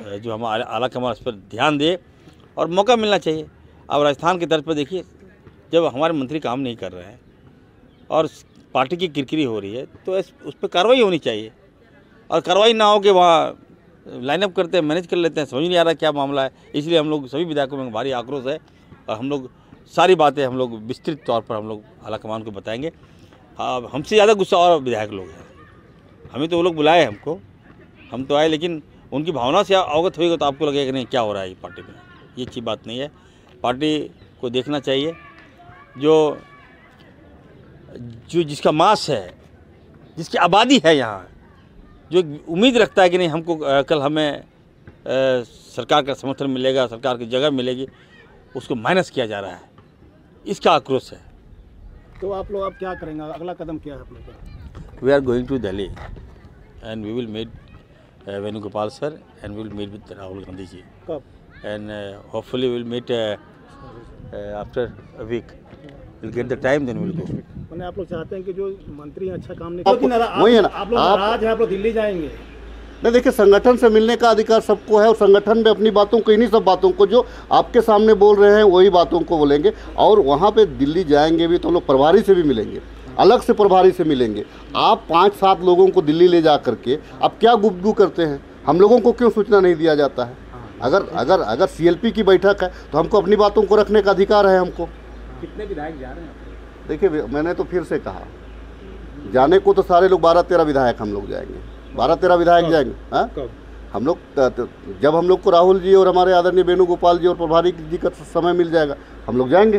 जो हम आला कमान इस पर ध्यान दे और मौका मिलना चाहिए। अब राजस्थान की तर्ज पर देखिए, जब हमारे मंत्री काम नहीं कर रहे हैं और पार्टी की किरकिरी हो रही है तो इस, उस पर कार्रवाई होनी चाहिए। और कार्रवाई ना हो कि वहाँ लाइनअप करते हैं मैनेज कर लेते हैं, समझ नहीं आ रहा क्या मामला है। इसलिए हम लोग, सभी विधायकों में भारी आक्रोश है और हम लोग सारी बातें हम लोग विस्तृत तौर पर हम लोग आला कमान को बताएँगे। हमसे ज़्यादा गुस्सा और विधायक लोग हैं। हमें तो वो लोग बुलाए हमको, हम तो आए, लेकिन उनकी भावना से अवगत होएगा तो आपको लगेगा कि नहीं क्या हो रहा है ये पार्टी में? ये अच्छी बात नहीं है। पार्टी को देखना चाहिए। जो जो जिसका मास है जिसकी आबादी है यहाँ जो उम्मीद रखता है कि नहीं हमको कल हमें अ, सरकार का समर्थन मिलेगा सरकार की जगह मिलेगी उसको माइनस किया जा रहा है। इसका आक्रोश है। तो आप लोग अब क्या करेंगे? अगला कदम क्या है आप लोग are going to Delhi and we will meet uh, Venugopal sir and we will meet with Rahul Gandhi ji. कब and uh, hopefully we will meet uh, uh, after a week. We'll get the time then we'll go. मैंने आप लोग चाहते हैं कि जो मंत्री अच्छा काम नहीं क्योंकि वही है ना, आप लोग आप- नाराज़ हैं आप लोग दिल्ली जाएँगे। नहीं देखिए संगठन से मिलने का अधिकार सबको है और संगठन में अपनी बातों को इन्हीं सब बातों को जो आपके सामने बोल रहे हैं वही बातों को बोलेंगे। और वहाँ पे दिल्ली जाएँगे भी तो लोग प्रभारी से भी मिलेंगे। अलग से प्रभारी से मिलेंगे। आप पाँच सात लोगों को दिल्ली ले जा करके आप क्या गुफ्तगू करते हैं? हम लोगों को क्यों सूचना नहीं दिया जाता है? अगर अगर अगर सीएलपी की बैठक है तो हमको अपनी बातों को रखने का अधिकार है हमको। कितने विधायक जा रहे हैं देखिए मैंने तो फिर से कहा जाने को तो सारे लोग बारह तेरह विधायक हम लोग जाएँगे। बारह तेरह विधायक जाएँगे हाँ? हम लोग जब हम लोग को राहुल जी और हमारे आदरणीय वेणुगोपाल जी और प्रभारी जी का समय मिल जाएगा हम लोग जाएँगे।